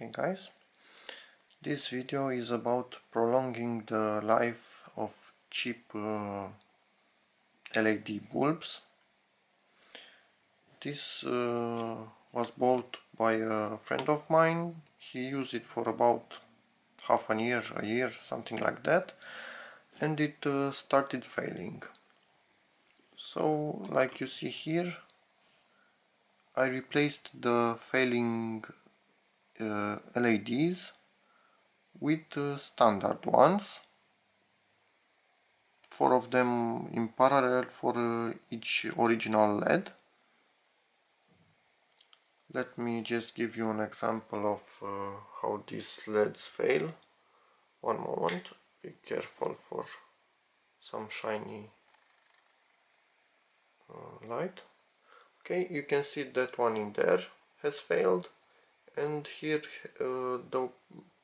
Hey guys, this video is about prolonging the life of cheap uh, LED bulbs. This uh, was bought by a friend of mine. He used it for about half a year, a year, something like that, and it uh, started failing. So, like you see here, I replaced the failing LEDs with uh, standard ones. Four of them in parallel for uh, each original LED let me just give you an example of uh, how these LEDs fail. One moment. Be careful for some shiny uh, light. Okay you can see that one in there has failed and here uh, the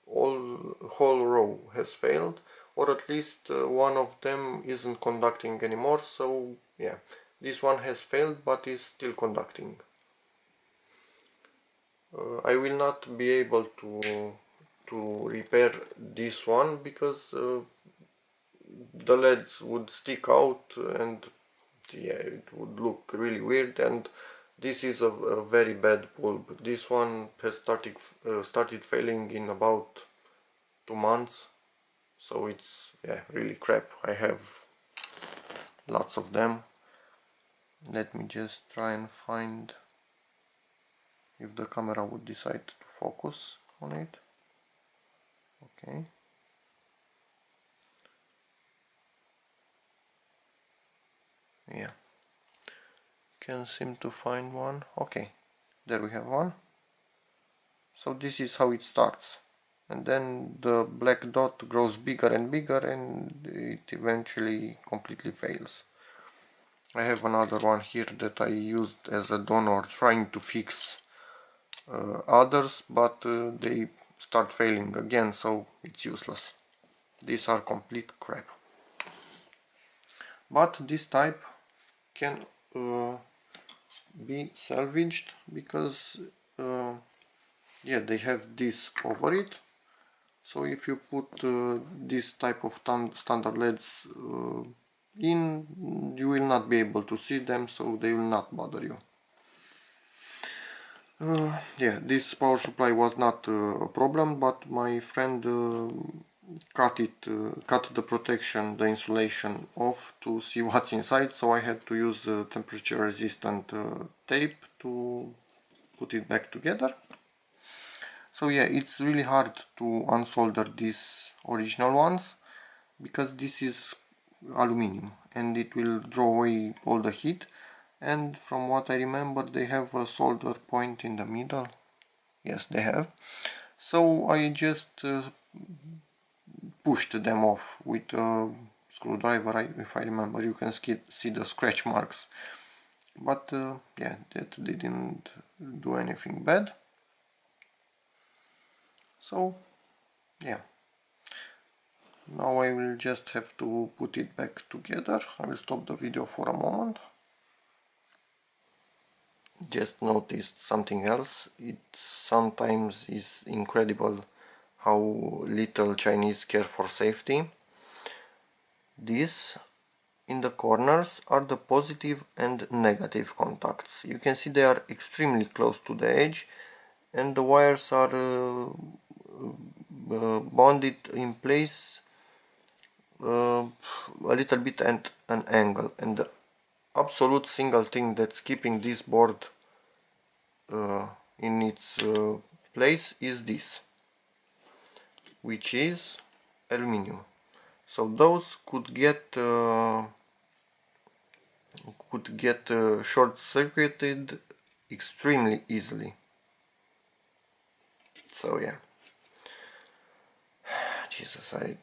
all, whole row has failed or at least uh, one of them isn't conducting anymore so yeah this one has failed but is still conducting. Uh, I will not be able to to repair this one because uh, the LEDs would stick out and yeah it would look really weird and this is a, a, very bad bulb this one has started uh, started failing in about two months. So it's yeah really crap. I have lots of them. Let me just try and find if the camera would decide to focus on it. Okay. Yeah can seem to find one. Okay there we have one. So this is how it starts. And then the black dot grows bigger and bigger and it eventually completely fails. I have another one here that I used as a donor trying to fix uh, others but uh, they start failing again so it's useless. These are complete crap. But this type can uh, be salvaged because uh, yeah they have this over it. So if you put uh, this type of standard LEDs uh, in you will not be able to see them so they will not bother you. Uh, yeah this power supply was not uh, a problem but my friend uh, cut it uh, cut the protection the insulation off to see what's inside. So I had to use uh, temperature resistant uh, tape to put it back together. So yeah it's really hard to unsolder these original ones because this is aluminium and it will draw away all the heat. And from what I remember they have a solder point in the middle. Yes they have. So I just uh, pushed them off with a screwdriver if I remember you can see the scratch marks. But uh, yeah that didn't do anything bad. So yeah. Now I will just have to put it back together. I will stop the video for a moment. Just noticed something else. It sometimes is incredible how little Chinese care for safety. These in the corners are the positive and negative contacts. You can see they are extremely close to the edge and the wires are uh, uh, bonded in place uh, a little bit at an angle and the absolute single thing that's keeping this board uh, in its uh, place is this which is aluminium. So those could get uh, could get uh, short-circuited extremely easily. So yeah. Jesus I,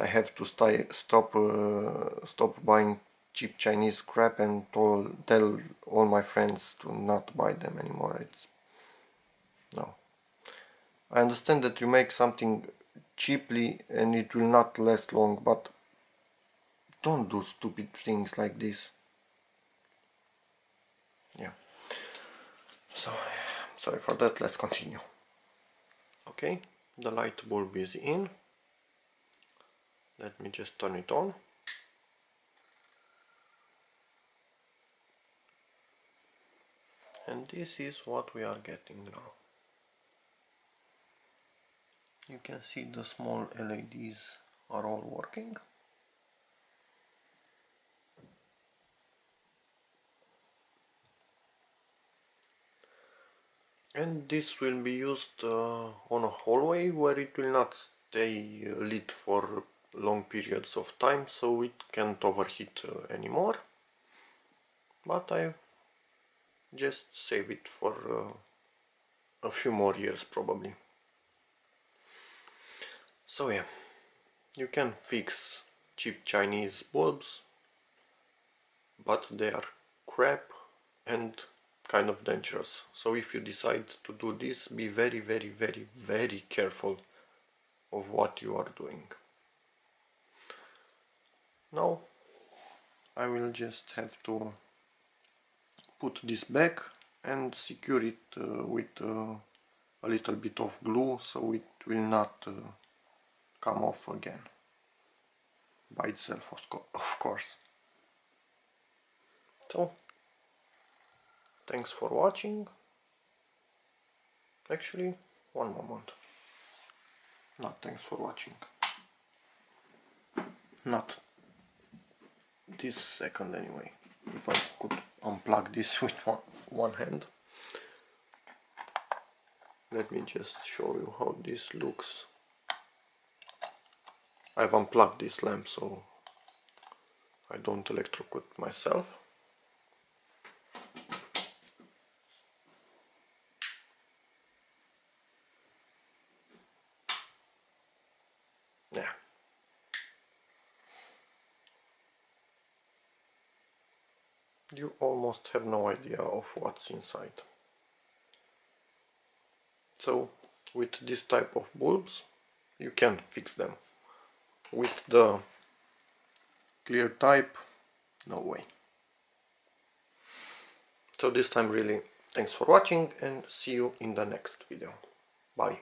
I have to st stop uh, stop buying cheap Chinese crap and tell, tell all my friends to not buy them anymore. It's no I understand that you make something cheaply and it will not last long but don't do stupid things like this. Yeah. So sorry for that. Let's continue. Okay. The light bulb is in. Let me just turn it on. And this is what we are getting now you can see the small LEDs are all working. And this will be used uh, on a hallway where it will not stay lit for long periods of time so it can't overheat uh, anymore. But I just save it for uh, a few more years probably so yeah you can fix cheap Chinese bulbs but they are crap and kind of dangerous. So if you decide to do this be very very very very careful of what you are doing. Now I will just have to put this back and secure it uh, with uh, a little bit of glue so it will not uh, come off again. By itself of course. So thanks for watching. Actually one moment. Not thanks for watching. Not this second anyway. If I could unplug this with one, one hand. Let me just show you how this looks I've unplugged this lamp so I don't electrocute myself. Yeah. You almost have no idea of what's inside. So with this type of bulbs you can fix them with the clear type no way. So this time really thanks for watching and see you in the next video. Bye